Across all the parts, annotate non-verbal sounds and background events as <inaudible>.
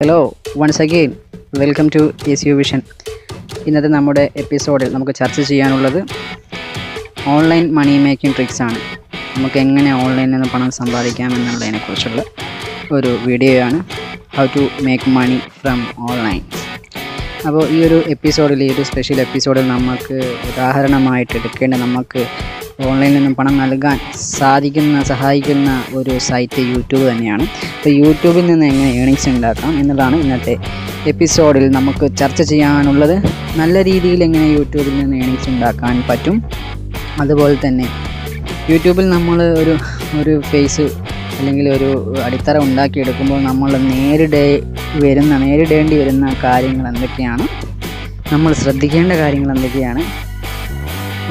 Hello once again welcome to A C U vision ഇന്നത്തെ നമ്മുടെ എപ്പിസോഡിൽ നമുക്ക് ചർച്ച ചെയ്യാനുള്ളത് ഓൺലൈൻ മണി മേക്കിംഗ് ട്രിക്സ് ആണ്. നമുക്ക് എങ്ങനെ ഓൺലൈനിൽ നിന്ന് പണം സമ്പാദിക്കാം എന്നുള്ളതിനെക്കുറിച്ചുള്ള ഒരു വീഡിയോ ആണ്. How to make money from online അപ്പോൾ ഈ ഒരു എപ്പിസോഡിൽ ഈ ഒരു സ്പെഷ്യൽ എപ്പിസോഡിൽ നമുക്ക് ഉദാഹരണമായിട്ട് എടുക്കേണ്ട നമുക്ക് ഓൺലൈനിൽ നിന്നും പണം നൽകാൻ സാധിക്കുന്ന സഹായിക്കുന്ന ഒരു സൈറ്റ് യൂട്യൂബ് തന്നെയാണ്. അപ്പോൾ യൂട്യൂബിൽ നിന്ന് എങ്ങനെ ഏണിങ്സ് ഉണ്ടാക്കാം എന്നതാണ് ഇന്നത്തെ എപ്പിസോഡിൽ നമുക്ക് ചർച്ച ചെയ്യാനുള്ളത്. നല്ല രീതിയിൽ എങ്ങനെ യൂട്യൂബിൽ നിന്ന് ഏണിങ്സ് ഉണ്ടാക്കാൻ പറ്റും. അതുപോലെ തന്നെ യൂട്യൂബിൽ നമ്മൾ ഒരു ഒരു ഫേസ് അല്ലെങ്കിൽ ഒരു അടിത്തറ ഉണ്ടാക്കിയെടുക്കുമ്പോൾ നമ്മൾ നേരിടേ വരുന്ന നേരിടേണ്ടി വരുന്ന കാര്യങ്ങൾ എന്തൊക്കെയാണ്? നമ്മൾ ശ്രദ്ധിക്കേണ്ട കാര്യങ്ങൾ എന്തൊക്കെയാണ്?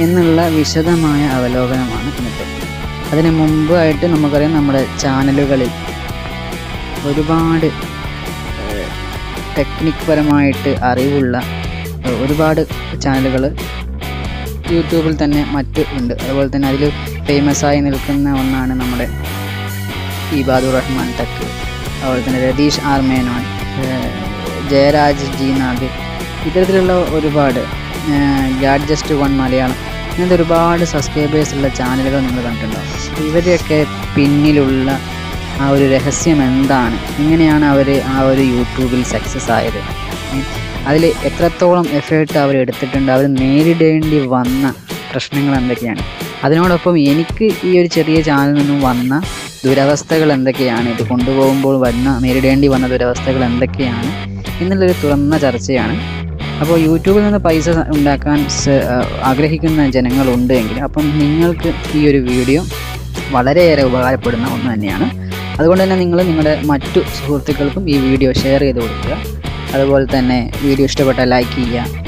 എന്നുള്ള വിശദമായ അവലോകനമാണ് ഇന്നത്തെ. അതിന് മുമ്പായിട്ട് നമുക്കറിയാം നമ്മുടെ ചാനലുകളിൽ ഒരുപാട് ടെക്നിക് പരമായിട്ട് അറിവുള്ള ഒരുപാട് ചാനലുകൾ യൂട്യൂബിൽ തന്നെ മറ്റ് ഉണ്ട്. അതുപോലെ തന്നെ അതിൽ ഫേമസ് ആയി നിൽക്കുന്ന ഒന്നാണ് നമ്മുടെ ഇബാദുർ റഹ്മാൻ ടെക് അതുപോലെ തന്നെ രതീഷ് ആർ മേനോൻ ജയരാജ് ജി നാഗ് ഇത്തരത്തിലുള്ള ഒരുപാട് ഗാഡ് ജസ്റ്റ് വൺ മലയാളം ഇങ്ങനത്തെ ഒരുപാട് സബ്സ്ക്രൈബേഴ്സ് ഉള്ള ചാനലുകൾ നിങ്ങൾ കണ്ടിട്ടുണ്ടാവും ഇവരെയൊക്കെ പിന്നിലുള്ള ആ ഒരു രഹസ്യം എന്താണ്? എങ്ങനെയാണ് അവർ ആ ഒരു യൂട്യൂബിൽ സക്സസ് ആയത്? അതിൽ എത്രത്തോളം എഫേർട്ട് അവർ എടുത്തിട്ടുണ്ട്? അവർ നേരിടേണ്ടി വന്ന പ്രശ്നങ്ങൾ എന്തൊക്കെയാണ്? അതിനോടൊപ്പം എനിക്ക് ഈ ഒരു ചെറിയ ചാനലിൽ നിന്നും വന്ന ദുരവസ്ഥകൾ എന്തൊക്കെയാണ്? ഇത് കൊണ്ടുപോകുമ്പോൾ വന്ന നേരിടേണ്ടി വന്ന ദുരവസ്ഥകൾ എന്തൊക്കെയാണ്? എന്നുള്ളൊരു തുറന്ന ചർച്ചയാണ്. അപ്പോൾ യൂട്യൂബിൽ നിന്ന് പൈസ ഉണ്ടാക്കാൻ ആഗ്രഹിക്കുന്ന ജനങ്ങളുണ്ട് എങ്കിൽ അപ്പം നിങ്ങൾക്ക് ഈ ഒരു വീഡിയോ വളരെയേറെ ഉപകാരപ്പെടുന്ന ഒന്ന് തന്നെയാണ്. അതുകൊണ്ട് തന്നെ നിങ്ങൾ നിങ്ങളുടെ മറ്റു സുഹൃത്തുക്കൾക്കും ഈ വീഡിയോ ഷെയർ ചെയ്ത് കൊടുക്കുക. അതുപോലെ തന്നെ വീഡിയോ ഇഷ്ടപ്പെട്ടാൽ ലൈക്ക് ചെയ്യുക.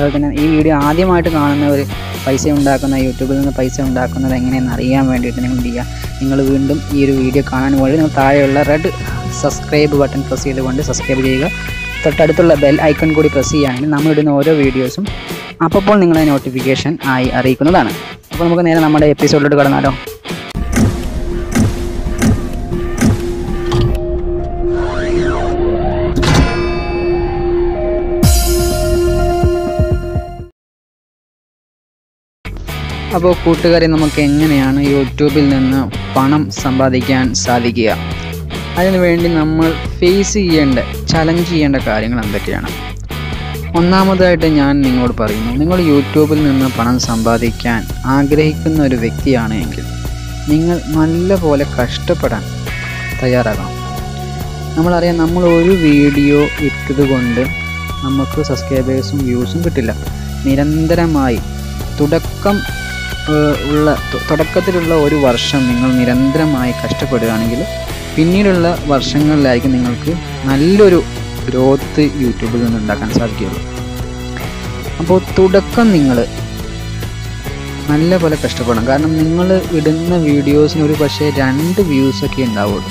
അതുപോലെ തന്നെ ഈ വീഡിയോ ആദ്യമായിട്ട് കാണുന്നവർ പൈസ ഉണ്ടാക്കുന്ന യൂട്യൂബിൽ നിന്ന് പൈസ ഉണ്ടാക്കുന്നത് എങ്ങനെയെന്ന് അറിയാൻ വേണ്ടിയിട്ട് നിങ്ങൾ ചെയ്യുക? നിങ്ങൾ വീണ്ടും ഈ ഒരു വീഡിയോ കാണാൻ വേണ്ടി നിങ്ങൾ താഴെയുള്ള റെഡ് സബ്സ്ക്രൈബ് ബട്ടൺ പ്രസ് ചെയ്തുകൊണ്ട് സബ്സ്ക്രൈബ് ചെയ്യുക. തൊട്ടടുത്തുള്ള ബെൽ ഐക്കൺ കൂടി പ്രസ് ചെയ്യുകയാണെങ്കിൽ നമ്മളിടുന്ന ഓരോ വീഡിയോസും അപ്പോൾ നിങ്ങളെ നോട്ടിഫിക്കേഷൻ ആയി അറിയിക്കുന്നതാണ്. അപ്പോൾ നമുക്ക് നേരെ നമ്മുടെ എപ്പിസോഡിലോട്ട് കടന്നാലോ? അപ്പോൾ കൂട്ടുകാരെ നമുക്ക് എങ്ങനെയാണ് യൂട്യൂബിൽ നിന്ന് പണം സമ്പാദിക്കാൻ സാധിക്കുക? അതിനുവേണ്ടി നമ്മൾ ഫേസ് ചെയ്യേണ്ട ചലഞ്ച് ചെയ്യേണ്ട കാര്യങ്ങൾ എന്തൊക്കെയാണ്? ഒന്നാമതായിട്ട് ഞാൻ നിങ്ങളോട് പറയുന്നു നിങ്ങൾ യൂട്യൂബിൽ നിന്ന് പണം സമ്പാദിക്കാൻ ആഗ്രഹിക്കുന്ന ഒരു വ്യക്തിയാണ് എങ്കിൽ നിങ്ങൾ നല്ലപോലെ കഷ്ടപ്പെടാൻ തയ്യാറാകണം. നമ്മളറിയാം നമ്മൾ ഒരു വീഡിയോ ഇട്ടത് കൊണ്ട് നമുക്ക് സബ്സ്ക്രൈബേഴ്സും വ്യൂസും കിട്ടില്ല. നിരന്തരമായി തുടക്കം ഉള്ള തുടക്കത്തിലുള്ള ഒരു വർഷം നിങ്ങൾ നിരന്തരമായി കഷ്ടപ്പെടുകയാണെങ്കിൽ പിന്നീടുള്ള വർഷങ്ങളിലായിരിക്കും നിങ്ങൾക്ക് നല്ലൊരു ഗ്രോത്ത് യൂട്യൂബിൽ നിന്ന് ഉണ്ടാക്കാൻ സാധിക്കുകയുള്ളൂ. അപ്പോൾ തുടക്കം നിങ്ങൾ നല്ല പോലെ കഷ്ടപ്പെടണം. കാരണം നിങ്ങൾ ഇടുന്ന വീഡിയോസിന് ഒരു പക്ഷേ രണ്ട് വ്യൂസൊക്കെ ഉണ്ടാവുള്ളൂ.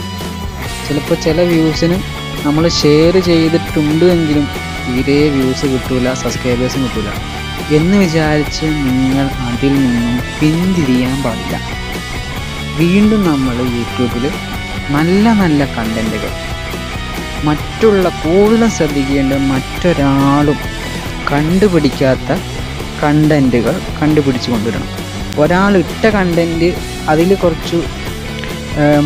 ചിലപ്പോൾ ചില വ്യൂസിന് നമ്മൾ ഷെയർ ചെയ്തിട്ടുണ്ട് എങ്കിലും തീരെ വ്യൂസ് കിട്ടൂല സബ്സ്ക്രൈബേഴ്സും കിട്ടൂല. എന്ന് വിചാരിച്ച് നിങ്ങൾ അതിൽ നിന്നും പിന്തിരിയാൻ പാടില്ല. വീണ്ടും നമ്മൾ യൂട്യൂബിൽ നല്ല നല്ല കണ്ടന്റുകൾ മറ്റുള്ള കൂടുതൽ ശ്രദ്ധിക്കേണ്ട മറ്റൊരാളും കണ്ടുപിടിക്കാത്ത കണ്ടന്റുകൾ കണ്ടുപിടിച്ച് കൊണ്ടുവരണം. ഒരാൾ ഇട്ട കണ്ടന്റ് അതിൽ കുറച്ച്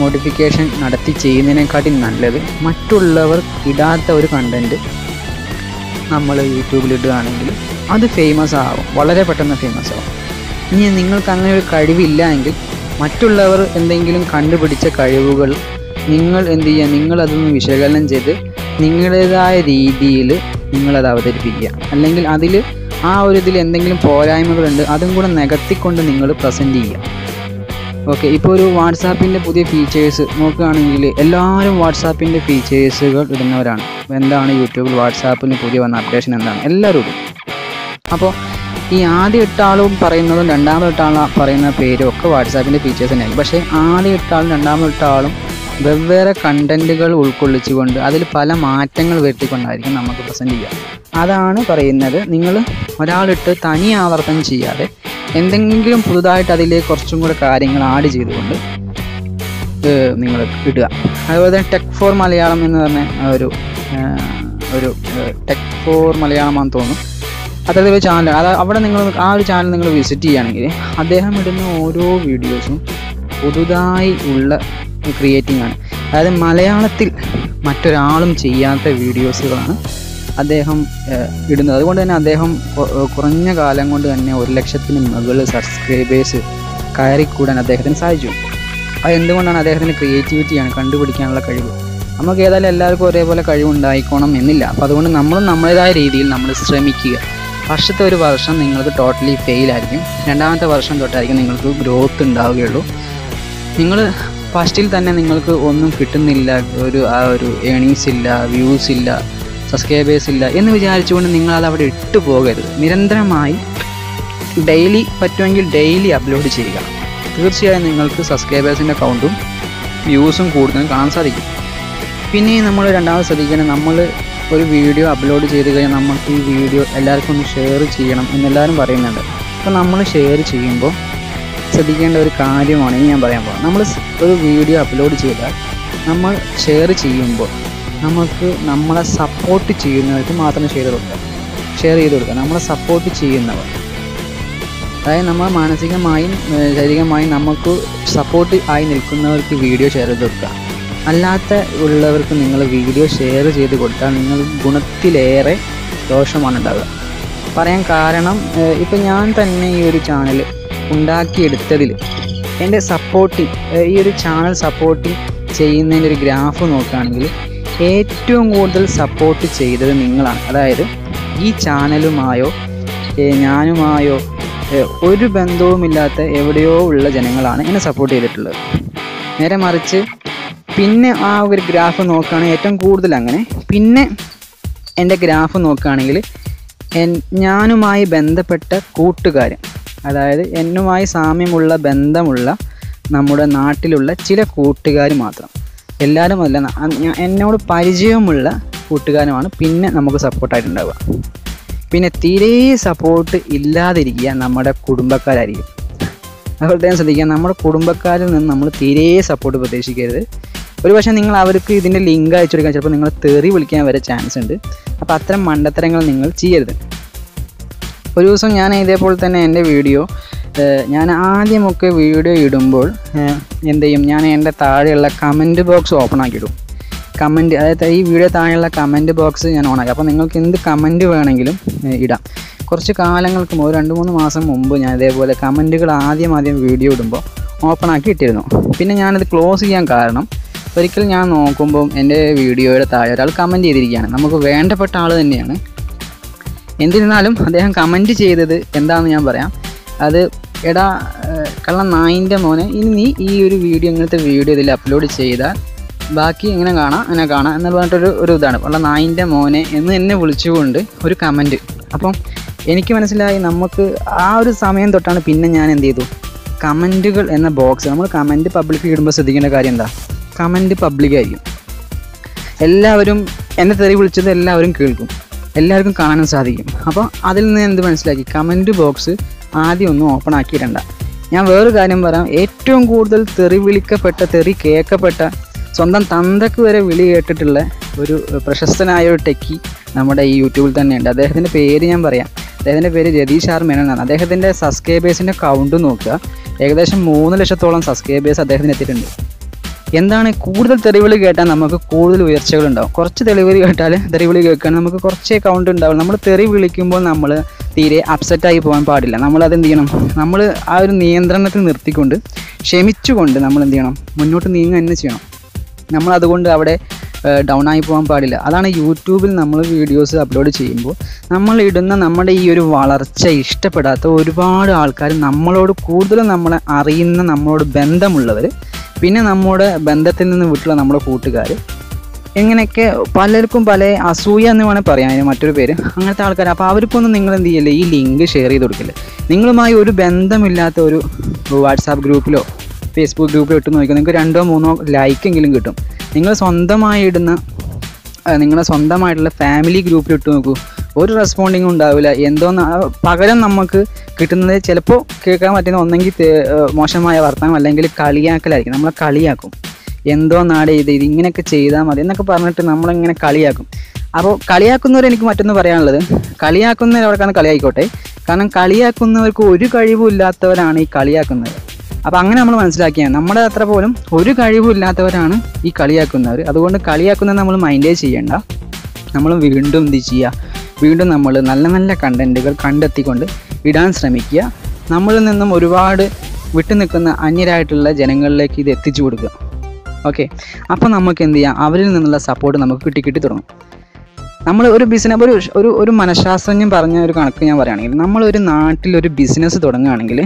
മോഡിഫിക്കേഷൻ നടത്തി ചെയ്യുന്നതിനെക്കാട്ടി നല്ലത് മറ്റുള്ളവർ ഇടാത്ത ഒരു കണ്ടന്റ് നമ്മൾ യൂട്യൂബിൽ ഇടുകയാണെങ്കിൽ അത് ഫേമസ് ആവും. വളരെ പെട്ടെന്ന് ഫേമസ് ആവും. ഇനി നിങ്ങൾക്ക് അങ്ങനെ ഒരു കഴിവില്ല എങ്കിൽ മറ്റുള്ളവർ എന്തെങ്കിലും കണ്ടുപിടിച്ച കഴിവുകൾ നിങ്ങൾ എന്ത് ചെയ്യുക? നിങ്ങൾ അതൊന്ന് വിശകലനം ചെയ്ത് നിങ്ങളുടേതായ രീതിയിൽ നിങ്ങളത് അവതരിപ്പിക്കുക. അല്ലെങ്കിൽ അതിൽ ആ ഒരു ഇതിൽ എന്തെങ്കിലും പോരായ്മകളുണ്ട് അതും കൂടെ നികത്തിക്കൊണ്ട് നിങ്ങൾ പ്രസന്റ് ചെയ്യുക. ഓക്കെ ഇപ്പോൾ ഒരു വാട്സാപ്പിന്റെ പുതിയ ഫീച്ചേഴ്സ് നോക്കുകയാണെങ്കിൽ എല്ലാവരും വാട്സാപ്പിന്റെ ഫീച്ചേഴ്സുകൾ ഇടുന്നവരാണ്. എന്താണ് യൂട്യൂബിൽ വാട്സാപ്പിന് പുതിയ വന്ന അപ്ഡേഷൻ എന്താണ്? എല്ലാവരും ഇടും. അപ്പോൾ ഈ ആദ്യം ഇട്ട ആളും പറയുന്നതും രണ്ടാമത് ഇട്ട പറയുന്ന പേരും ഒക്കെ വാട്സാപ്പിന്റെ ഫീച്ചേഴ്സ് തന്നെയായിരിക്കും. പക്ഷേ ആദ്യം ഇട്ട ആളും രണ്ടാമത് ഇട്ട ആളും വെവ്വേറെ കണ്ടന്റുകൾ ഉൾക്കൊള്ളിച്ചുകൊണ്ട് അതിൽ പല മാറ്റങ്ങൾ വരുത്തിക്കൊണ്ടായിരിക്കും നമുക്ക് പ്രസന്റ് ചെയ്യുക അതാണ് പറയുന്നത്. നിങ്ങൾ ഒരാളിട്ട് തനി ആവർത്തനം ചെയ്യാതെ എന്തെങ്കിലും പുതുതായിട്ട് അതിലേക്ക് കുറച്ചും കൂടെ കാര്യങ്ങൾ ആഡ് ചെയ്തുകൊണ്ട് നിങ്ങൾ ഇടുക. അതുപോലെ തന്നെ ടെക് ഫോർ മലയാളം എന്ന് പറഞ്ഞ ഒരു ഒരു ടെക് ഫോർ മലയാളമാണെന്ന് തോന്നുന്നു. അത്തരത്തിൽ ചാനൽ അത് അവിടെ നിങ്ങൾ ആ ഒരു ചാനൽ നിങ്ങൾ വിസിറ്റ് ചെയ്യുകയാണെങ്കിൽ അദ്ദേഹം ഇടുന്ന ഓരോ വീഡിയോസും പുതുതായി ഉള്ള ക്രിയേറ്റിംഗ് ആണ്. അതായത് മലയാളത്തിൽ മറ്റൊരാളും ചെയ്യാത്ത വീഡിയോസുകളാണ് അദ്ദേഹം ഇടുന്നത്. അതുകൊണ്ട് തന്നെ അദ്ദേഹം കുറഞ്ഞ കാലം കൊണ്ട് തന്നെ ഒരു ലക്ഷത്തിന് മുകളിൽ സബ്സ്ക്രൈബേഴ്സ് കയറിക്കൂടാൻ അദ്ദേഹത്തിന് സാധിച്ചു. അത് എന്തുകൊണ്ടാണ് അദ്ദേഹത്തിന്റെ ക്രിയേറ്റിവിറ്റിയാണ് കണ്ടുപിടിക്കാനുള്ള കഴിവ്? നമുക്ക് ഏതായാലും എല്ലാവർക്കും ഒരേപോലെ കഴിവുണ്ടായിക്കോണം എന്നില്ല. അപ്പോൾ അതുകൊണ്ട് നമ്മളും നമ്മുടേതായ രീതിയിൽ നമ്മൾ ശ്രമിക്കുക. വർഷത്തെ ഒരു വർഷം നിങ്ങൾക്ക് ടോട്ടലി ഫെയിൽ ആയിരിക്കും. രണ്ടാമത്തെ വർഷം തൊട്ടായിരിക്കും നിങ്ങൾക്ക് ഗ്രോത്ത് ഉണ്ടാവുകയുള്ളൂ. നിങ്ങൾ ഫസ്റ്റിൽ തന്നെ നിങ്ങൾക്ക് ഒന്നും കിട്ടുന്നില്ല ഒരു ആ ഒരു ഏണിങ്സ് ഇല്ല വ്യൂസ് ഇല്ല സബ്സ്ക്രൈബേഴ്സ് ഇല്ല എന്ന് വിചാരിച്ചുകൊണ്ട് നിങ്ങൾ അത് അവിടെ ഇട്ടു പോകരുത്. നിരന്തരമായി ഡെയിലി പറ്റുമെങ്കിൽ ഡെയിലി അപ്ലോഡ് ചെയ്യുക. തീർച്ചയായും നിങ്ങൾക്ക് സബ്സ്ക്രൈബേഴ്സിന്റെ കൗണ്ടും വ്യൂസും കൂടുതലും കാണാൻ സാധിക്കും. പിന്നെ നമ്മൾ രണ്ടാമത് ശ്രദ്ധിക്കണം നമ്മൾ ഒരു വീഡിയോ അപ്ലോഡ് ചെയ്ത് കഴിഞ്ഞാൽ നമുക്ക് ഈ വീഡിയോ എല്ലാവർക്കും ഒന്ന് ഷെയർ ചെയ്യണം എന്നെല്ലാവരും പറയുന്നുണ്ട്. അപ്പോൾ നമ്മൾ ഷെയർ ചെയ്യുമ്പോൾ ശ്രദ്ധിക്കേണ്ട ഒരു കാര്യമാണ് ഞാൻ പറയാൻ പോകുന്നത്. നമ്മൾ ഒരു വീഡിയോ അപ്ലോഡ് ചെയ്താൽ നമ്മൾ ഷെയർ ചെയ്യുമ്പോൾ നമുക്ക് നമ്മളെ സപ്പോർട്ട് ചെയ്യുന്നവർക്ക് മാത്രം ഷെയർ കൊടുക്കുക. ഷെയർ ചെയ്ത് കൊടുക്കുക. നമ്മളെ സപ്പോർട്ട് ചെയ്യുന്നവർ. അതായത് നമ്മൾ മാനസികമായും ശാരീരികമായും നമുക്ക് സപ്പോർട്ട് ആയി നിൽക്കുന്നവർക്ക് വീഡിയോ ഷെയർ ചെയ്ത് കൊടുക്കുക. അല്ലാത്ത ഉള്ളവർക്ക് നിങ്ങൾ വീഡിയോ ഷെയർ ചെയ്ത് കൊടുത്താൽ നിങ്ങൾ ഗുണത്തിലേറെ ദോഷമാണ് ഉണ്ടാവുക പറയാൻ കാരണം ഇപ്പം ഞാൻ തന്നെ ഈ ഒരു ചാനൽ ഉണ്ടാക്കിയെടുത്തതിൽ എന്റെ സപ്പോർട്ടിങ് ഈ ഒരു ചാനൽ സപ്പോർട്ടിങ് ചെയ്യുന്നതിന്റെ ഒരു ഗ്രാഫ് നോക്കുകയാണെങ്കിൽ ഏറ്റവും കൂടുതൽ സപ്പോർട്ട് ചെയ്തത് നിങ്ങളാണ്. അതായത് ഈ ചാനലുമായോ ഞാനുമായോ ഒരു ബന്ധവുമില്ലാത്ത എവിടെയോ ഉള്ള ജനങ്ങളാണ് എന്നെ സപ്പോർട്ട് ചെയ്തിട്ടുള്ളത്. നേരെ മറിച്ച് പിന്നെ ആ ഒരു ഗ്രാഫ് നോക്കുകയാണെങ്കിൽ ഏറ്റവും കൂടുതൽ അങ്ങനെ. പിന്നെ എന്റെ ഗ്രാഫ് നോക്കുകയാണെങ്കിൽ ഞാനുമായി ബന്ധപ്പെട്ട കൂട്ടുകാർ അതായത് എന്നുമായി സാമ്യമുള്ള ബന്ധമുള്ള നമ്മുടെ നാട്ടിലുള്ള ചില കൂട്ടുകാർ മാത്രം. എല്ലാവരും അല്ല എന്നോട് പരിചയമുള്ള കൂട്ടുകാരുമാണ്. പിന്നെ നമുക്ക് സപ്പോർട്ടായിട്ടുണ്ടാവുക പിന്നെ തീരെ സപ്പോർട്ട് ഇല്ലാതിരിക്കുക നമ്മുടെ കുടുംബക്കാരായിരിക്കും. തന്നെ ശ്രദ്ധിക്കുക നമ്മുടെ കുടുംബക്കാരിൽ നിന്ന് നമ്മൾ തീരെ സപ്പോർട്ട് പ്രതീക്ഷിക്കരുത്. ഒരു പക്ഷേ നിങ്ങൾ അവർക്ക് ഇതിന്റെ ലിങ്ക് അയച്ചു കൊടുക്കാൻ ചിലപ്പോൾ നിങ്ങൾ തെറി വിളിക്കാൻ വരെ ചാൻസ് ഉണ്ട്. അപ്പോൾ അത്തരം മണ്ടത്തരങ്ങൾ നിങ്ങൾ ചെയ്യരുത്. ഒരു ദിവസം ഞാൻ ഇതേപോലെ തന്നെ എന്റെ വീഡിയോ ഞാൻ ആദ്യമൊക്കെ വീഡിയോ ഇടുമ്പോൾ എന്ത് ചെയ്യും? ഞാൻ എന്റെ താഴെയുള്ള കമന്റ് ബോക്സ് ഓപ്പൺ ആക്കിയിടും. കമന്റ് അതായത് ഈ വീഡിയോ താഴെയുള്ള കമന്റ് ബോക്സ് ഞാൻ ഓൺ ആക്കി. അപ്പോൾ നിങ്ങൾക്ക് എന്ത് കമന്റ് വേണമെങ്കിലും ഇടാം. കുറച്ച് കാലങ്ങൾക്ക് മുമ്പ് രണ്ട് മൂന്ന് മാസം മുമ്പ് ഞാൻ ഇതേപോലെ കമന്റുകൾ ആദ്യം ആദ്യം വീഡിയോ ഇടുമ്പോൾ ഓപ്പൺ ആക്കി ഇട്ടിരുന്നു. പിന്നെ ഞാനത് ക്ലോസ് ചെയ്യാൻ കാരണം ഒരിക്കൽ ഞാൻ നോക്കുമ്പം എന്റെ വീഡിയോയുടെ താഴെ ഒരാൾ കമന്റ് ചെയ്തിരിക്കുകയാണ്. നമുക്ക് വേണ്ടപ്പെട്ട ആൾ തന്നെയാണ്. എന്നിരുന്നാലും അദ്ദേഹം കമന്റ് ചെയ്തത് എന്താണെന്ന് ഞാൻ പറയാം. അത് എടാ കള്ള നായിന്റെ മോനെ ഇനി നീ ഈ ഒരു വീഡിയോ ഇങ്ങനത്തെ വീഡിയോ ഇതിൽ അപ്ലോഡ് ചെയ്താൽ ബാക്കി ഇങ്ങനെ കാണാം അങ്ങനെ കാണാം എന്ന് പറഞ്ഞിട്ടൊരു ഒരു ഇതാണ്. ഉള്ള നായിന്റെ മോനെ എന്ന് എന്നെ വിളിച്ചുകൊണ്ട് ഒരു കമന്റ് അപ്പം എനിക്ക് മനസ്സിലായി നമുക്ക് ആ ഒരു സമയം തൊട്ടാണ് പിന്നെ ഞാൻ എന്ത് ചെയ്തു? കമന്റുകൾ എന്ന ബോക്സ് നമ്മൾ കമന്റ് പബ്ലിക്കിൽ ഇടുമ്പോൾ ശ്രദ്ധിക്കേണ്ട കാര്യം എന്താ? കമന്റ് പബ്ലിക്കായിരിക്കും എല്ലാവരും എന്നെ തെറി വിളിച്ചത് എല്ലാവരും കേൾക്കും. എല്ലാവർക്കും കാണാനും സാധിക്കും. അപ്പോൾ അതിൽ നിന്ന് എന്ത് മനസ്സിലാക്കി? കമന്റ് ബോക്സ് ആദ്യം ഒന്നും ഓപ്പൺ ആക്കിയിടണ്ട ഞാൻ വേറൊരു കാര്യം പറയാം. ഏറ്റവും കൂടുതൽ തെറി വിളിക്കപ്പെട്ട തെറി കേൾക്കപ്പെട്ട സ്വന്തം തന്തക്ക് വരെ വിളി കേട്ടിട്ടുള്ള ഒരു പ്രശസ്തനായ ഒരു ടെക്കി നമ്മുടെ ഈ യൂട്യൂബിൽ തന്നെയുണ്ട്. അദ്ദേഹത്തിന്റെ പേര് ഞാൻ പറയാം. അദ്ദേഹത്തിന്റെ പേര് രതീഷ് ആർ മേനൻ എന്നാണ് അദ്ദേഹത്തിന്റെ സബ്സ്ക്രൈബേഴ്സിന്റെ കൗണ്ട് നോക്കുക. ഏകദേശം മൂന്ന് ലക്ഷത്തോളം സബ്സ്ക്രൈബേഴ്സ് അദ്ദേഹത്തിന് എത്തിയിട്ടുണ്ട്. എന്താണ് കൂടുതൽ തെളിവുകൾ കേട്ടാൽ നമുക്ക് കൂടുതൽ ഉയർച്ചകൾ ഉണ്ടാവും. കുറച്ച് തെളിവുകൾ കേട്ടാൽ തെറിവിളി കേൾക്കാൻ നമുക്ക് കുറച്ചേ കൗണ്ട് ഉണ്ടാവും നമ്മൾ തെറി വിളിക്കുമ്പോൾ നമ്മൾ തീരെ അപ്സെറ്റായി പോകാൻ പാടില്ല. നമ്മൾ അതെന്ത് ചെയ്യണം? നമ്മൾ ആ ഒരു നിയന്ത്രണത്തിൽ നിർത്തിക്കൊണ്ട് ക്ഷമിച്ചുകൊണ്ട് നമ്മൾ എന്ത് ചെയ്യണം? മുന്നോട്ട് നീങ്ങുക തന്നെ ചെയ്യണം. നമ്മൾ അതുകൊണ്ട് അവിടെ ഡൗൺ ആയി പോകാൻ പാടില്ല. അതാണ് യൂട്യൂബിൽ നമ്മൾ വീഡിയോസ് അപ്ലോഡ് ചെയ്യുമ്പോൾ നമ്മൾ ഇടുന്ന നമ്മുടെ ഈ ഒരു വളർച്ച ഇഷ്ടപ്പെടാത്ത ഒരുപാട് ആൾക്കാർ നമ്മളോട് കൂടുതലും നമ്മളെ അറിയുന്ന നമ്മളോട് ബന്ധമുള്ളവർ പിന്നെ നമ്മുടെ ബന്ധത്തിൽ നിന്ന് വിട്ടുള്ള നമ്മുടെ കൂട്ടുകാർ. എങ്ങനെയൊക്കെ പലർക്കും പല അസൂയ എന്ന് വേണേൽ പറയാം അതിന് മറ്റൊരു പേര്. അങ്ങനത്തെ ആൾക്കാർ അപ്പോൾ അവർക്കൊന്നും നിങ്ങൾ എന്ത് ചെയ്യില്ല? ഈ ലിങ്ക് ഷെയർ ചെയ്ത് കൊടുക്കില്ല? നിങ്ങളുമായി ഒരു ബന്ധമില്ലാത്ത ഒരു വാട്സാപ്പ് ഗ്രൂപ്പിലോ ഫേസ്ബുക്ക് ഗ്രൂപ്പിലോ ഇട്ട് നോക്കിയാൽ നിങ്ങൾക്ക് രണ്ടോ മൂന്നോ ലൈക്കെങ്കിലും കിട്ടും. നിങ്ങൾ സ്വന്തമായി ഇടുന്ന നിങ്ങളുടെ സ്വന്തമായിട്ടുള്ള ഫാമിലി ഗ്രൂപ്പിൽ ഇട്ട് നോക്കൂ. ഒരു റെസ്പോണ്ടിങ്ങും ഉണ്ടാവില്ല. എന്തോന്ന് പകരം നമുക്ക് കിട്ടുന്നത് ചിലപ്പോൾ കേൾക്കാൻ പറ്റുന്ന ഒന്നെങ്കിൽ മോശമായ വർത്തമാനം അല്ലെങ്കിൽ കളിയാക്കലായിരിക്കും. നമ്മളെ കളിയാക്കും. എന്തോ നാട് ഇത് ഇങ്ങനെയൊക്കെ ചെയ്താൽ മതി എന്നൊക്കെ പറഞ്ഞിട്ട് നമ്മളിങ്ങനെ കളിയാക്കും. അപ്പോൾ കളിയാക്കുന്നവർ എനിക്ക് മറ്റൊന്ന് പറയാനുള്ളത്. കളിയാക്കുന്നവരവർക്കാണ് കളിയായിക്കോട്ടെ. കാരണം കളിയാക്കുന്നവർക്ക് ഒരു കഴിവും ഇല്ലാത്തവരാണ് ഈ കളിയാക്കുന്നത്. അപ്പോൾ അങ്ങനെ നമ്മൾ മനസ്സിലാക്കിയാണ് നമ്മുടെ അത്ര പോലും ഒരു കഴിവും ഇല്ലാത്തവരാണ് ഈ കളിയാക്കുന്നവർ അതുകൊണ്ട് കളിയാക്കുന്നത് നമ്മൾ മൈൻഡേ ചെയ്യണ്ട. നമ്മൾ വീണ്ടും എന്ത് ചെയ്യുക വീണ്ടും നമ്മൾ നല്ല നല്ല കണ്ടന്റുകൾ കണ്ടെത്തിക്കൊണ്ട് ഇടാൻ ശ്രമിക്കുക. നമ്മളിൽ നിന്നും ഒരുപാട് വിട്ടു നിൽക്കുന്ന അന്യരായിട്ടുള്ള ജനങ്ങളിലേക്ക് ഇത് എത്തിച്ചു കൊടുക്കുക. ഓക്കെ അപ്പോൾ നമുക്ക് എന്ത് ചെയ്യാം? അവരിൽ നിന്നുള്ള സപ്പോർട്ട് നമുക്ക് കിട്ടി കിട്ടി തുടങ്ങും. നമ്മൾ ഒരു ബിസിനസ് ഒരു ഒരു ഒരു മനഃശാസ്ത്രജ്ഞൻ പറഞ്ഞ ഒരു കണക്ക് ഞാൻ പറയുകയാണെങ്കിൽ നമ്മളൊരു നാട്ടിൽ ഒരു ബിസിനസ് തുടങ്ങുകയാണെങ്കിൽ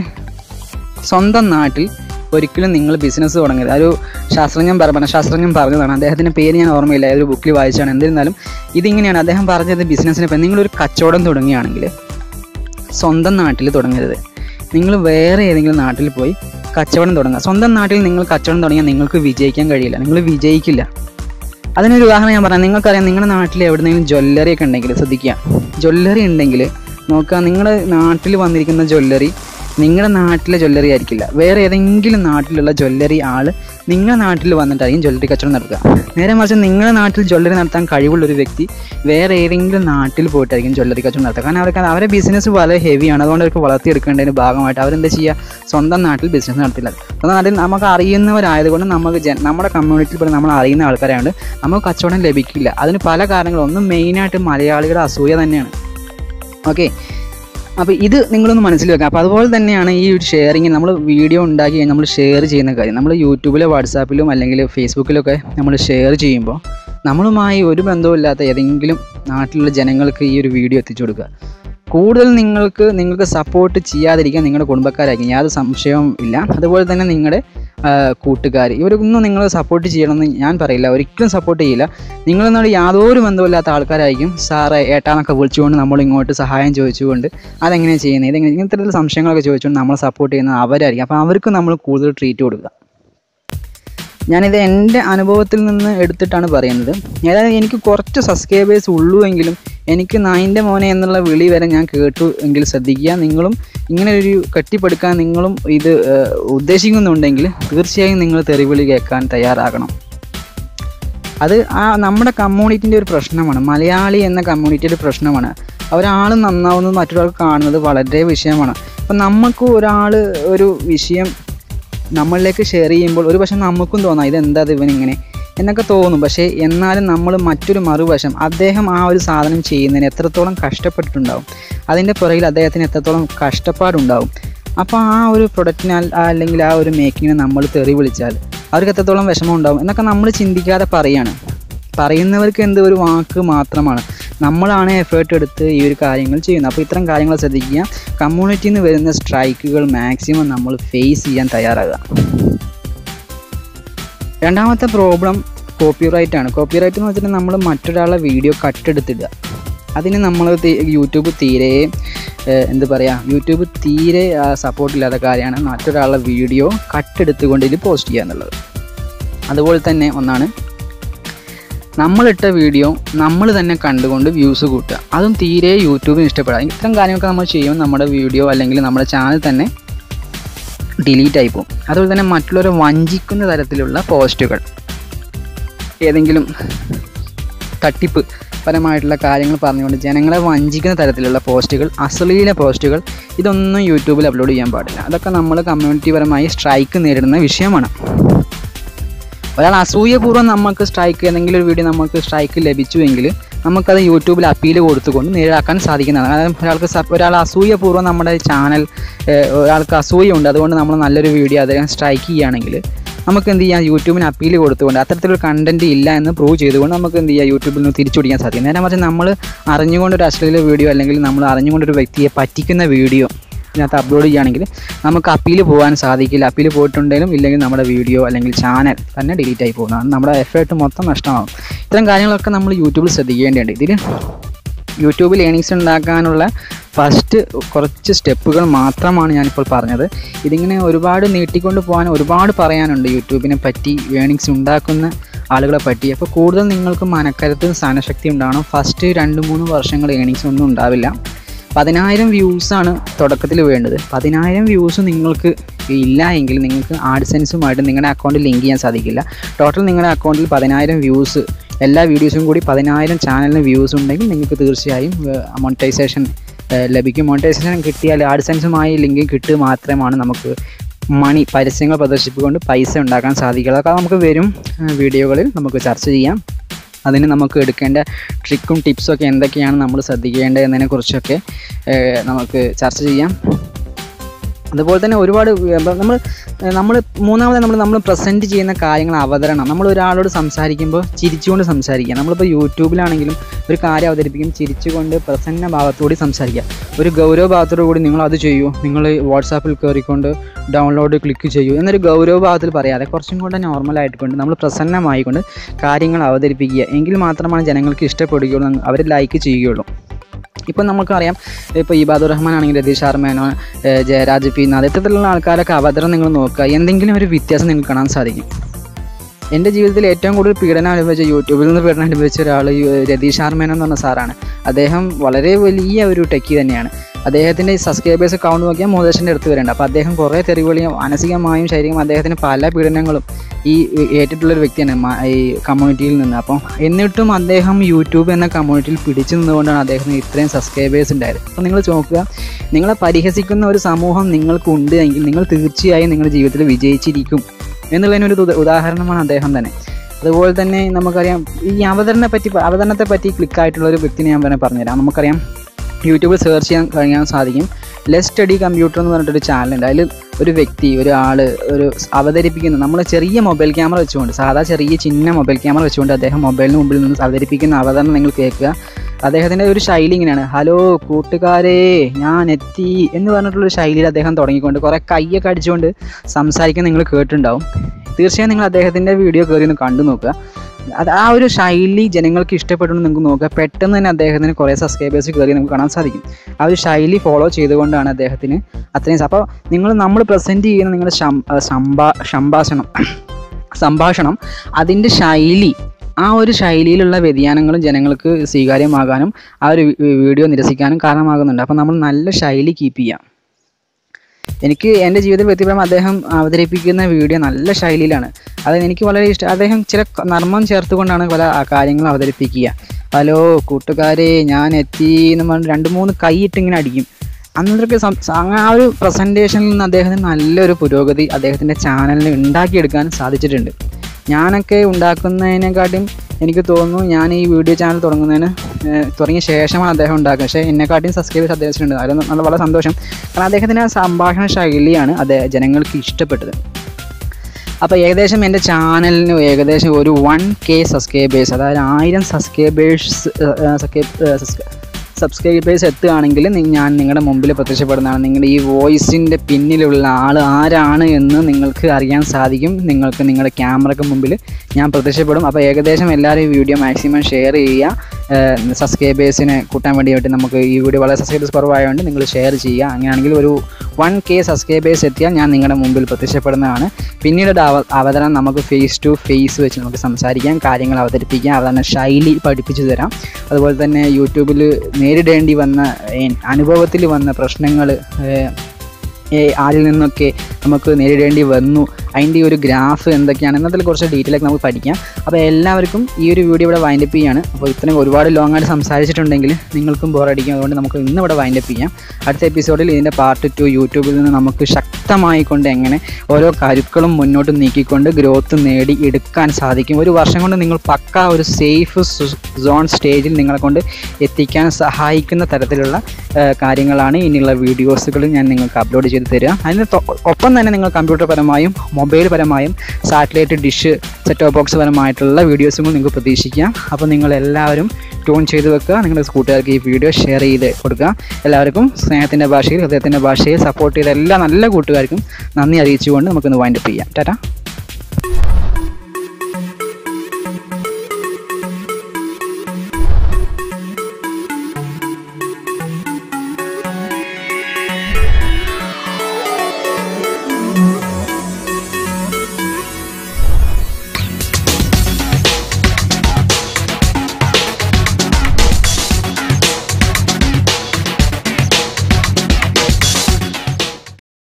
സ്വന്തം നാട്ടിൽ ഒരിക്കലും നിങ്ങൾ ബിസിനസ് തുടങ്ങരുത്. ഒരു ശാസ്ത്രജ്ഞൻ മനഃശാസ്ത്രജ്ഞൻ പറഞ്ഞതാണ്. അദ്ദേഹത്തിന്റെ പേര് ഞാൻ ഓർമ്മയില്ല. ഏതൊരു ബുക്കിൽ വായിച്ചാണ്. എന്നിരുന്നാലും ഇതിങ്ങനെയാണ്. അദ്ദേഹം പറഞ്ഞത് ബിസിനസ്സിനെ പറ്റി നിങ്ങളൊരു കച്ചവടം തുടങ്ങുകയാണെങ്കിൽ സ്വന്തം നാട്ടിൽ തുടങ്ങരുത്. നിങ്ങൾ വേറെ ഏതെങ്കിലും നാട്ടിൽ പോയി കച്ചവടം തുടങ്ങുക. സ്വന്തം നാട്ടിൽ നിങ്ങൾ കച്ചവടം തുടങ്ങിയാൽ നിങ്ങൾക്ക് വിജയിക്കാൻ കഴിയില്ല. നിങ്ങൾ വിജയിക്കില്ല. അതിനൊരു ഉദാഹരണം ഞാൻ പറയാം നിങ്ങൾക്കറിയാം നിങ്ങളുടെ നാട്ടിൽ എവിടെയെങ്കിലും ജ്വല്ലറി ഒക്കെ ഉണ്ടെങ്കിൽ ശ്രദ്ധിക്കുക. ജ്വല്ലറി ഉണ്ടെങ്കിൽ നോക്കുക. നിങ്ങളുടെ നാട്ടിൽ വന്നിരിക്കുന്ന ജ്വല്ലറി നിങ്ങളുടെ നാട്ടിലെ ജ്വല്ലറി ആയിരിക്കില്ല. വേറെ ഏതെങ്കിലും നാട്ടിലുള്ള ജ്വല്ലറി ആൾ നിങ്ങളുടെ നാട്ടിൽ വന്നിട്ടായിരിക്കും ജ്വല്ലറി കച്ചവടം നടത്തുക. നേരെ മറിച്ച് നിങ്ങളുടെ നാട്ടിൽ ജ്വല്ലറി നടത്താൻ കഴിവുള്ള ഒരു വ്യക്തി വേറെ ഏതെങ്കിലും നാട്ടിൽ പോയിട്ടായിരിക്കും ജ്വല്ലറി കച്ചവടം നടത്തുക. കാരണം അവർക്ക് അവരുടെ ബിസിനസ് വളരെ ഹെവിയാണ് അതുകൊണ്ട് അവർക്ക് വളർത്തിയെടുക്കേണ്ടതിന് ഭാഗമായിട്ട് അവരെന്താ ചെയ്യുക സ്വന്തം നാട്ടിൽ ബിസിനസ് നടത്തില്ല. സ്വന്തം നാട്ടിൽ നമുക്ക് അറിയുന്നവരായതുകൊണ്ട് നമുക്ക് നമ്മുടെ കമ്മ്യൂണിറ്റിയിൽ പോലും നമ്മൾ അറിയുന്ന ആൾക്കാരായതുകൊണ്ട് നമുക്ക് കച്ചവടം ലഭിക്കില്ല. അതിന് പല കാരണങ്ങളും. ഒന്നും മെയിനായിട്ട് മലയാളികളുടെ അസൂയ തന്നെയാണ്. ഓക്കെ അപ്പോൾ ഇത് നിങ്ങളൊന്ന് മനസ്സിൽ വെക്കാം. അപ്പോൾ അതുപോലെ തന്നെയാണ് ഈ ഒരു ഷെയറിങ് നമ്മൾ വീഡിയോ ഉണ്ടാക്കി നമ്മൾ ഷെയർ ചെയ്യുന്ന കാര്യം. നമ്മൾ യൂട്യൂബിലോ വാട്സാപ്പിലും അല്ലെങ്കിൽ ഫേസ്ബുക്കിലൊക്കെ നമ്മൾ ഷെയർ ചെയ്യുമ്പോൾ നമ്മളുമായി ഒരു ബന്ധവുമില്ലാത്ത ഏതെങ്കിലും നാട്ടിലുള്ള ജനങ്ങൾക്ക് ഈ ഒരു വീഡിയോ എത്തിച്ചു കൊടുക്കുക. കൂടുതൽ നിങ്ങൾക്ക് നിങ്ങൾക്ക് സപ്പോർട്ട് ചെയ്യാതിരിക്കാൻ നിങ്ങളുടെ കുടുംബക്കാരായിരിക്കും. യാതൊരു സംശയവും ഇല്ല. അതുപോലെ തന്നെ നിങ്ങളുടെ കൂട്ടുകാർ ഇവരൊന്നും നിങ്ങൾ സപ്പോർട്ട് ചെയ്യണമെന്ന് ഞാൻ പറയില്ല. ഒരിക്കലും സപ്പോർട്ട് ചെയ്യില്ല. നിങ്ങളെന്നോട് യാതൊരു ബന്ധമില്ലാത്ത ആൾക്കാരായിരിക്കും. സാറേ ഏട്ടാന്നൊക്കെ വിളിച്ചുകൊണ്ട് നമ്മൾ ഇങ്ങോട്ട് സഹായം ചോദിച്ചുകൊണ്ട് അതെങ്ങനെയാണ് ചെയ്യുന്നത്? ഇതെങ്ങനെ ഇങ്ങനത്തെ സംശയങ്ങളൊക്കെ ചോദിച്ചുകൊണ്ട് നമ്മൾ സപ്പോർട്ട് ചെയ്യുന്നത് അവരായിരിക്കും. അപ്പോൾ അവർക്ക് നമ്മൾ കൂടുതൽ ട്രീറ്റ് കൊടുക്കുക. ഞാനിത് എന്റെ അനുഭവത്തിൽ നിന്ന് എടുത്തിട്ടാണ് പറയുന്നത്. ഏതായാലും എനിക്ക് കുറച്ച് സബ്സ്ക്രൈബേഴ്സ് ഉള്ളൂ എങ്കിലും എനിക്ക് നായിന്റെ മോനെ എന്നുള്ള വിളി വരെ ഞാൻ കേട്ടു എങ്കിൽ ശ്രദ്ധിക്കുക. നിങ്ങളും ഇങ്ങനെ ഒരു കെട്ടിപ്പടുക്കാൻ നിങ്ങളും ഇത് ഉദ്ദേശിക്കുന്നുണ്ടെങ്കിൽ തീർച്ചയായും നിങ്ങൾ തെറിവിളി കേൾക്കാൻ തയ്യാറാകണം. അത് ആ നമ്മുടെ കമ്മ്യൂണിറ്റിന്റെ ഒരു പ്രശ്നമാണ്. മലയാളി എന്ന കമ്മ്യൂണിറ്റിയുടെ പ്രശ്നമാണ്. ഒരാൾ നന്നാവുന്നത് മറ്റൊരാൾക്ക് കാണുന്നത് വളരെ വിഷയമാണ്. അപ്പം നമുക്ക് ഒരാൾ ഒരു വിഷയം നമ്മളിലേക്ക് ഷെയർ ചെയ്യുമ്പോൾ ഒരു പക്ഷേ നമുക്കും തോന്നാം ഇതെന്താ ഇവൻ ഇങ്ങനെ എന്നൊക്കെ തോന്നും. പക്ഷേ എന്നാലും നമ്മൾ മറ്റൊരു മറുവശം അദ്ദേഹം ആ ഒരു സാധനം ചെയ്യുന്നതിന് എത്രത്തോളം കഷ്ടപ്പെട്ടിട്ടുണ്ടാവും? അതിന്റെ പുറകിൽ അദ്ദേഹത്തിന് എത്രത്തോളം കഷ്ടപ്പാടുണ്ടാവും? അപ്പോൾ ആ ഒരു പ്രൊഡക്റ്റിനാൽ അല്ലെങ്കിൽ ആ ഒരു മേക്കിങ്ങിനെ നമ്മൾ തെറി വിളിച്ചാൽ അവർക്ക് എത്രത്തോളം വിഷമം ഉണ്ടാവും എന്നൊക്കെ നമ്മൾ ചിന്തിക്കാതെ പറയാണ്. പറയുന്നവർക്ക് എന്ത് ഒരു വാക്ക് മാത്രമാണ്. നമ്മളാണ് എഫേർട്ട് എടുത്ത് ഈ ഒരു കാര്യങ്ങൾ ചെയ്യുന്നത്. അപ്പോൾ ഇത്തരം കാര്യങ്ങൾ ശ്രദ്ധിക്കുക. കമ്മ്യൂണിറ്റിയിൽ നിന്ന് വരുന്ന സ്ട്രൈക്കുകൾ മാക്സിമം നമ്മൾ ഫേസ് ചെയ്യാൻ തയ്യാറാകുക രണ്ടാമത്തെ പ്രോബ്ലം കോപ്പിറൈറ്റ് ആണ്. കോപ്പിറൈറ്റ് എന്ന് വെച്ചിട്ടുണ്ടെങ്കിൽ നമ്മൾ മറ്റൊരാളുടെ വീഡിയോ കട്ടെടുത്തിടുക അതിന് നമ്മൾ യൂട്യൂബ് തീരെ എന്ത് പറയുക യൂട്യൂബ് തീരെ സപ്പോർട്ടില്ലാത്ത കാര്യമാണ് മറ്റൊരാളുടെ വീഡിയോ കട്ടെടുത്തുകൊണ്ട് ഇത് പോസ്റ്റ് ചെയ്യുക എന്നുള്ളത്. അതുപോലെ തന്നെ ഒന്നാണ് നമ്മളിട്ട വീഡിയോ നമ്മൾ തന്നെ കണ്ടുകൊണ്ട് വ്യൂസ് കൂട്ടുക. അതും തീരെ യൂട്യൂബിന് ഇഷ്ടപ്പെടാം ഇത്തരം കാര്യങ്ങളൊക്കെ നമ്മൾ ചെയ്യുമ്പോൾ നമ്മുടെ വീഡിയോ അല്ലെങ്കിൽ നമ്മുടെ ചാനൽ തന്നെ ഡിലീറ്റ് ആയി പോകും. അതുപോലെ തന്നെ മറ്റുള്ളവരെ വഞ്ചിക്കുന്ന തരത്തിലുള്ള പോസ്റ്റുകൾ. ഏതെങ്കിലും തട്ടിപ്പ് പരമായിട്ടുള്ള കാര്യങ്ങൾ പറഞ്ഞുകൊണ്ട് ജനങ്ങളെ വഞ്ചിക്കുന്ന തരത്തിലുള്ള പോസ്റ്റുകൾ അശ്ലീല പോസ്റ്റുകൾ ഇതൊന്നും യൂട്യൂബിൽ അപ്ലോഡ് ചെയ്യാൻ പാടില്ല. അതൊക്കെ നമ്മൾ കമ്മ്യൂണിറ്റി പരമായി സ്ട്രൈക്ക് നേരിടുന്ന വിഷയമാണ്. ഒരാൾ അസൂയപൂർവം നമുക്ക് സ്ട്രൈക്ക് ഏതെങ്കിലും ഒരു വീഡിയോ നമുക്ക് സ്ട്രൈക്ക് ലഭിച്ചുവെങ്കിൽ നമുക്കത് യൂട്യൂബിൽ അപ്പീൽ കൊടുത്തുകൊണ്ട് നേരിടാക്കാൻ സാധിക്കുന്നതാണ്. അതായത് ഒരാൾക്ക് ഒരാൾ അസൂയപൂർവം നമ്മുടെ ചാനൽ ഒരാൾക്ക് അസൂയുണ്ട്. അതുകൊണ്ട് നമ്മൾ നല്ലൊരു വീഡിയോ അദ്ദേഹം സ്ട്രൈക്ക് ചെയ്യുകയാണെങ്കിൽ നമുക്ക് എന്ത് ചെയ്യാം? യൂട്യൂബിന് അപ്പീൽ കൊടുത്തുകൊണ്ട് അത്തരത്തിലൊരു കണ്ടന്റ് ഇല്ല എന്ന് പ്രൂവ് ചെയ്തുകൊണ്ട് നമുക്ക് എന്ത് ചെയ്യാം? യൂട്യൂബിൽ നിന്ന് തിരിച്ചുപിടിക്കാൻ സാധിക്കും. നേരെ മറിച്ച് നമ്മൾ അറിഞ്ഞുകൊണ്ട് ഒരു അശ്ലീല വീഡിയോ അല്ലെങ്കിൽ നമ്മൾ അറിഞ്ഞുകൊണ്ടൊരു വ്യക്തിയെ പറ്റിക്കുന്ന വീഡിയോ ഇതിനകത്ത് അപ്ലോഡ് ചെയ്യുകയാണെങ്കിൽ നമുക്ക് അപ്പീൽ പോകാൻ സാധിക്കില്ല. അപ്പീൽ പോയിട്ടുണ്ടെങ്കിലും ഇല്ലെങ്കിൽ നമ്മുടെ വീഡിയോ അല്ലെങ്കിൽ ചാനൽ തന്നെ ഡിലീറ്റ് ആയി പോകുന്നതാണ് നമ്മുടെ എഫേർട്ട് മൊത്തം നഷ്ടമാകും. ഇത്തരം കാര്യങ്ങളൊക്കെ നമ്മൾ യൂട്യൂബിൽ ശ്രദ്ധിക്കേണ്ടതുണ്ട്. ഇതിൽ യൂട്യൂബിൽ ഏണിങ്സ് ഉണ്ടാക്കാനുള്ള ഫസ്റ്റ് കുറച്ച് സ്റ്റെപ്പുകൾ മാത്രമാണ് ഞാനിപ്പോൾ പറഞ്ഞത്. ഇതിങ്ങനെ ഒരുപാട് നീട്ടിക്കൊണ്ട് പോകാൻ ഒരുപാട് പറയാനുണ്ട് യൂട്യൂബിനെ പറ്റി ഏണിങ്സ് ഉണ്ടാക്കുന്ന ആളുകളെ പറ്റി. അപ്പോൾ കൂടുതൽ നിങ്ങൾക്ക് മനക്കരുത്തും സഹനശക്തി ഉണ്ടാവണം. ഫസ്റ്റ് രണ്ട് മൂന്ന് വർഷങ്ങൾ ഏണിങ്സ് ഒന്നും ഉണ്ടാവില്ല. പതിനായിരം വ്യൂസാണ് തുടക്കത്തിൽ വേണ്ടത്. പതിനായിരം വ്യൂസ് നിങ്ങൾക്ക് ഇല്ല എങ്കിൽ നിങ്ങൾക്ക് ആഡ്സെൻസുമായിട്ട് നിങ്ങളുടെ അക്കൗണ്ട് ലിങ്ക് ചെയ്യാൻ സാധിക്കില്ല. ടോട്ടൽ നിങ്ങളുടെ അക്കൗണ്ടിൽ പതിനായിരം വ്യൂസ് എല്ലാ വീഡിയോസും കൂടി പതിനായിരം ചാനലിന് വ്യൂസ് ഉണ്ടെങ്കിൽ നിങ്ങൾക്ക് തീർച്ചയായും മോണിറ്റൈസേഷൻ ലഭിക്കും. മോണിറ്റൈസേഷൻ കിട്ടിയാൽ ആഡ്സെൻസുമായി ലിങ്ക് കിട്ടുക മാത്രമാണ് നമുക്ക് മണി പരസ്യങ്ങൾ പ്രദർശിപ്പിക്കൊണ്ട് പൈസ ഉണ്ടാക്കാൻ സാധിക്കുക അതൊക്കെ നമുക്ക് വരും വീഡിയോകളിൽ നമുക്ക് ചർച്ച ചെയ്യാം. അതിന് നമുക്ക് എടുക്കേണ്ട ട്രിക്കും ടിപ്സും ഒക്കെ എന്തൊക്കെയാണ് നമ്മൾ ശ്രദ്ധിക്കേണ്ടത് എന്നതിനെക്കുറിച്ചൊക്കെ നമുക്ക് ചർച്ച ചെയ്യാം. അതുപോലെ തന്നെ ഒരുപാട് നമ്മൾ നമ്മൾ മൂന്നാമത് നമ്മൾ നമ്മൾ പ്രസന്റ് ചെയ്യുന്ന കാര്യങ്ങൾ അവതരണം. നമ്മൾ ഒരാളോട് സംസാരിക്കുമ്പോൾ ചിരിച്ചുകൊണ്ട് സംസാരിക്കുക. നമ്മളിപ്പോൾ യൂട്യൂബിലാണെങ്കിലും ഒരു കാര്യം അവതരിപ്പിക്കും ചിരിച്ചുകൊണ്ട് പ്രസന്ന ഭാവത്തോടെ സംസാരിക്കുക. ഒരു ഗൗരവ ഭാവത്തോടു കൂടി നിങ്ങൾ അത് ചെയ്യൂ. നിങ്ങൾ വാട്സാപ്പിൽ കയറിക്കൊണ്ട് ഡൗൺലോഡ് ക്ലിക്ക് ചെയ്യൂ. എന്നൊരു ഗൗരവ ഭാവത്തിൽ പറയാതെ കുറച്ചും കൂടെ നോർമലായിട്ട് കൊണ്ട് നമ്മൾ പ്രസന്നമായിക്കൊണ്ട് കാര്യങ്ങൾ അവതരിപ്പിക്കുക. എങ്കിൽ മാത്രമാണ് ജനങ്ങൾക്ക് ഇഷ്ടപ്പെടുകയുള്ളൂ അവർ ലൈക്ക് ചെയ്യുകയുള്ളൂ. ഇപ്പം നമുക്കറിയാം ഇപ്പോൾ ഇബാദുർ റഹ്മാൻ ആണെങ്കിൽ രതീഷ് ആർമേനോ ജയരാജ് പി നാഥ് ഇത്തരത്തിലുള്ള ആൾക്കാരൊക്കെ അവതരണം നിങ്ങൾ നോക്കുക. എന്തെങ്കിലും ഒരു വ്യത്യാസം നിങ്ങൾക്ക് കാണാൻ സാധിക്കും. എന്റെ ജീവിതത്തിൽ ഏറ്റവും കൂടുതൽ പീഡനം അനുഭവിച്ച യൂട്യൂബിൽ നിന്ന് പീഡനം അനുഭവിച്ച ഒരാൾ രതീഷ് ആർമേനോ എന്ന് പറഞ്ഞ സാറാണ്. അദ്ദേഹം വളരെ വലിയ ഒരു ടെക്കി തന്നെയാണ്. അദ്ദേഹത്തിന്റെ സബ്സ്ക്രൈബേഴ്സ് കൗണ്ട് നോക്കിയാൽ മൂന്നേശന്റെ അടുത്ത് വരേണ്ട അപ്പോൾ അദ്ദേഹം കുറേ തെറിവിളിയും മാനസികമായും ശരീരം അദ്ദേഹത്തിന് പല പീഡനങ്ങളും ഈ ഏറ്റിട്ടുള്ളൊരു വ്യക്തിയാണ് ഈ കമ്മ്യൂണിറ്റിയിൽ നിന്ന്. അപ്പം എന്നിട്ടും അദ്ദേഹം യൂട്യൂബ് എന്ന കമ്മ്യൂണിറ്റിയിൽ പിടിച്ചു നിന്നുകൊണ്ടാണ് അദ്ദേഹത്തിന് ഇത്രയും സബ്സ്ക്രൈബേഴ്സ് ഉണ്ടായത്. അപ്പോൾ നിങ്ങൾ നോക്കുക നിങ്ങളെ പരിഹസിക്കുന്ന ഒരു സമൂഹം നിങ്ങൾക്കുണ്ട് എങ്കിൽ നിങ്ങൾ തീർച്ചയായും നിങ്ങളുടെ ജീവിതത്തിൽ വിജയിച്ചിരിക്കും എന്നുള്ളതിനൊരു ഉദ- ഉദാഹരണമാണ് അദ്ദേഹം തന്നെ. അതുപോലെ തന്നെ നമുക്കറിയാം ഈ അവതരണത്തെ പറ്റി അവതരണത്തെ പറ്റി ക്ലിക്കായിട്ടുള്ള ഒരു വ്യക്തിനെ ഞാൻ പറഞ്ഞുതരാം. നമുക്കറിയാം യൂട്യൂബിൽ സെർച്ച് ചെയ്യാൻ കഴിയാൻ സാധിക്കും. ലെസ് സ്റ്റഡി കമ്പ്യൂട്ടർ എന്ന് പറഞ്ഞിട്ടൊരു ചാനലുണ്ട് അതിൽ ഒരു വ്യക്തി ഒരു ആൾ ഒരു അവതരിപ്പിക്കുന്ന നമ്മൾ ചെറിയ മൊബൈൽ ക്യാമറ വെച്ചുകൊണ്ട് സാധാ ചെറിയ ചിന്ന മൊബൈൽ ക്യാമറ വെച്ചുകൊണ്ട് അദ്ദേഹം മൊബൈലിന് മുമ്പിൽ നിന്ന് അവതരിപ്പിക്കുന്ന അവതരണം നിങ്ങൾ കേൾക്കുക. അദ്ദേഹത്തിന്റെ ഒരു ശൈലി ഇങ്ങനെയാണ്. ഹലോ കൂട്ടുകാരെ ഞാൻ എത്തി എന്ന് പറഞ്ഞിട്ടുള്ളൊരു ശൈലിയിൽ അദ്ദേഹം തുടങ്ങിക്കൊണ്ട് കുറേ കയ്യൊക്കെ അടിച്ചുകൊണ്ട് സംസാരിക്കാൻ നിങ്ങൾ കേട്ടിട്ടുണ്ടാവും. തീർച്ചയായും നിങ്ങൾ അദ്ദേഹത്തിന്റെ വീഡിയോ കയറി ഒന്ന് കണ്ടു നോക്കുക അത് ആ ഒരു ശൈലി ജനങ്ങൾക്ക് ഇഷ്ടപ്പെടുന്നു നിങ്ങൾക്ക് നോക്കുക. പെട്ടെന്ന് തന്നെ അദ്ദേഹത്തിന് കുറേ സബ്സ്ക്രൈബേഴ്സ് കയറി നമുക്ക് കാണാൻ സാധിക്കും. ആ ഒരു ശൈലി ഫോളോ ചെയ്തുകൊണ്ടാണ് അദ്ദേഹത്തിന് അത്രയും അപ്പോൾ നിങ്ങൾ നമ്മൾ പ്രസന്റ് ചെയ്യുന്ന നിങ്ങളുടെ സംഭാ സംഭാഷണം <clears throat> സംഭാഷണം അതിന്റെ ശൈലി ആ ഒരു ശൈലിയിലുള്ള വ്യതിയാനങ്ങളും ജനങ്ങൾക്ക് സ്വീകാര്യമാകാനും ആ ഒരു വീഡിയോ നിരസിക്കാനും കാരണമാകുന്നുണ്ട്. അപ്പോൾ നമ്മൾ നല്ല ശൈലി കീപ്പ് ചെയ്യാം. എനിക്ക് എന്റെ ജീവിതത്തിൽ വ്യക്തിപരം അദ്ദേഹം അവതരിപ്പിക്കുന്ന വീഡിയോ നല്ല ശൈലിയിലാണ്. അത് എനിക്ക് വളരെ ഇഷ്ടം. അദ്ദേഹം ചില നർമ്മം ചേർത്തുകൊണ്ടാണ് പല കാര്യങ്ങളും അവതരിപ്പിക്കുക. ഹലോ കൂട്ടുകാരെ ഞാൻ എത്തി എന്ന് പറഞ്ഞ് രണ്ട് മൂന്ന് കൈയിട്ട് ഇങ്ങനെ അടിക്കും. അന്നൊക്കെ ആ ഒരു പ്രസന്റേഷനിൽ നിന്ന് അദ്ദേഹത്തിന് നല്ലൊരു പുരോഗതി അദ്ദേഹത്തിന്റെ ചാനലിന് ഉണ്ടാക്കിയെടുക്കാൻ സാധിച്ചിട്ടുണ്ട്. ഞാനൊക്കെ ഉണ്ടാക്കുന്നതിനെക്കാട്ടും എനിക്ക് തോന്നുന്നു ഞാൻ ഈ വീഡിയോ ചാനൽ തുടങ്ങുന്നതിന് തുടങ്ങിയ ശേഷമാണ് അദ്ദേഹം ഉണ്ടാക്കുന്നത്. പക്ഷേ എന്നെക്കാട്ടിയും സബ്സ്ക്രൈബേഴ്സ് അദ്ദേഹത്തിനുണ്ട്. അതിൽ നല്ല വളരെ സന്തോഷം. കാരണം അദ്ദേഹത്തിന്റെ ആ സംഭാഷണ ശൈലിയാണ് അദ്ദേഹം ജനങ്ങൾക്ക് ഇഷ്ടപ്പെട്ടത്. അപ്പോൾ ഏകദേശം എന്റെ ചാനലിന് ഏകദേശം ഒരു വൺ കെ സബ്സ്ക്രൈബേഴ്സ് അതായത് ആയിരം സബ്സ്ക്രൈബേഴ്സ് സബ്സ്ക്രൈബേഴ്സ് എത്തുകയാണെങ്കിൽ ഞാൻ നിങ്ങളുടെ മുമ്പിൽ പ്രത്യക്ഷപ്പെടുന്നതാണ്. നിങ്ങളുടെ ഈ വോയിസിന്റെ പിന്നിലുള്ള ആൾ ആരാണ് എന്ന് നിങ്ങൾക്ക് അറിയാൻ സാധിക്കും. നിങ്ങൾക്ക് നിങ്ങളുടെ ക്യാമറയ്ക്ക് മുമ്പിൽ ഞാൻ പ്രത്യക്ഷപ്പെടും. അപ്പോൾ ഏകദേശം എല്ലാവരും ഈ വീഡിയോ മാക്സിമം ഷെയർ ചെയ്യുക. സബ്സ്ക്രൈബേഴ്സിനെ കൂട്ടാൻ വേണ്ടിയിട്ട് നമുക്ക് ഈ വീഡിയോ വളരെ സബ്സ്ക്രൈബേഴ്സ് കുറവായതുകൊണ്ട് നിങ്ങൾ ഷെയർ ചെയ്യുക. അങ്ങനെയാണെങ്കിൽ ഒരു വൺ കെ സബ്സ്ക്രൈബേഴ്സ് എത്തിയാൽ ഞാൻ നിങ്ങളുടെ മുമ്പിൽ പ്രത്യക്ഷപ്പെടുന്നതാണ്. പിന്നീട് അവ അവതരണം നമുക്ക് ഫേസ് ടു ഫേസ് വെച്ച് നമുക്ക് സംസാരിക്കാം. കാര്യങ്ങൾ അവതരിപ്പിക്കാം. അവതരണ ശൈലി പഠിപ്പിച്ചു തരാം. അതുപോലെ തന്നെ യൂട്യൂബിൽ നേരിടേണ്ടി വന്ന അനുഭവത്തിൽ വന്ന പ്രശ്നങ്ങൾ ആരിൽ നിന്നൊക്കെ നമുക്ക് നേരിടേണ്ടി വന്നു. അതിന്റെ ഒരു ഗ്രാഫ് എന്തൊക്കെയാണ് എന്നതിൽ കുറച്ച് ഡീറ്റെയിൽ ഒക്കെ നമുക്ക് പഠിക്കാം. അപ്പോൾ എല്ലാവർക്കും ഈ ഒരു വീഡിയോ ഇവിടെ വൈൻഡപ്പ് ചെയ്യാണ്. അപ്പോൾ ഇത്രയും ഒരുപാട് ലോങ് ആയിട്ട് സംസാരിച്ചിട്ടുണ്ടെങ്കിൽ നിങ്ങൾക്കും ബോറടിക്കും അതുകൊണ്ട് നമുക്ക് ഇന്ന് ഇവിടെ വൈൻഡപ്പ് ചെയ്യാം. അടുത്ത എപ്പിസോഡിൽ ഇതിന്റെ പാർട്ട് ടു യൂട്യൂബിൽ നിന്ന് നമുക്ക് ശക്തമായിക്കൊണ്ട് എങ്ങനെ ഓരോ കരുക്കളും മുന്നോട്ട് നീക്കിക്കൊണ്ട് ഗ്രോത്ത് നേടി എടുക്കാൻ സാധിക്കും. ഒരു വർഷം കൊണ്ട് നിങ്ങൾ പക്ക ഒരു സേഫ് സോൺ സ്റ്റേജിൽ നിങ്ങളെ കൊണ്ട് എത്തിക്കാൻ സഹായിക്കുന്ന തരത്തിലുള്ള കാര്യങ്ങളാണ് ഇനിയുള്ള വീഡിയോസുകൾ ഞാൻ നിങ്ങൾക്ക് അപ്ലോഡ് ചെയ്ത് തരിക. അതിന് ഒപ്പം തന്നെ നിങ്ങൾ കമ്പ്യൂട്ടർ പരമായും മൊബൈൽ പരമായും സാറ്റലൈറ്റ് ഡിഷ് സെറ്റ് ബോക്സ് പരമായിട്ടുള്ള വീഡിയോസും കൂടി നിങ്ങൾക്ക് പ്രതീക്ഷിക്കാം. അപ്പോൾ നിങ്ങൾ എല്ലാവരും ട്യൂൺ ചെയ്ത് വെക്കുക. നിങ്ങളുടെ കൂട്ടുകാർക്ക് ഈ വീഡിയോ ഷെയർ ചെയ്ത് കൊടുക്കുക. എല്ലാവർക്കും സ്നേഹത്തിന്റെ ഭാഷയിൽ ഹൃദയത്തിന്റെ ഭാഷയിൽ സപ്പോർട്ട് ചെയ്ത എല്ലാ നല്ല കൂട്ടുകാർക്കും നന്ദി അറിയിച്ചുകൊണ്ട് നമുക്കൊന്ന് വൈൻഡപ്പ് ചെയ്യാം. ടാറ്റാ.